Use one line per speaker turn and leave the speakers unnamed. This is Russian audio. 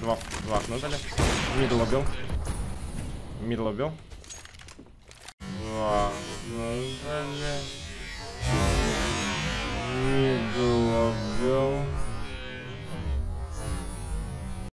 Два, два окна дали. Мидл убил. Мидл убил.